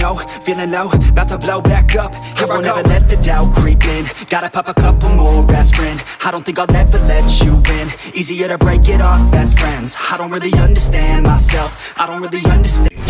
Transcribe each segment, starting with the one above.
Know, feeling low, about to blow back up. Here I won't ever let the doubt creep in. Gotta pop a couple more aspirin. I don't think I'll ever let you in Easier to break it off best friends. I don't really understand myself. I don't really understand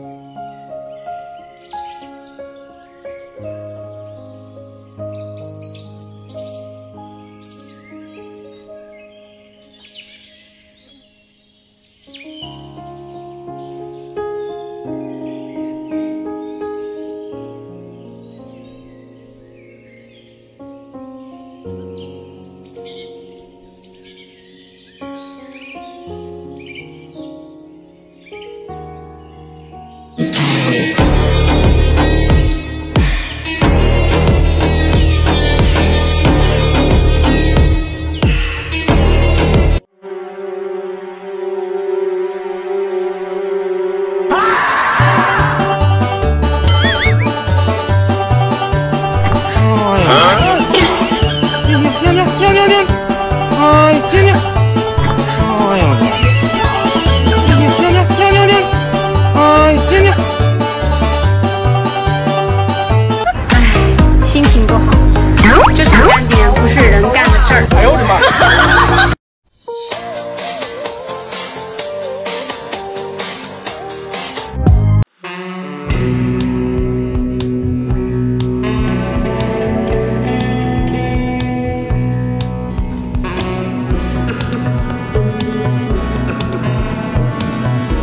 cold 心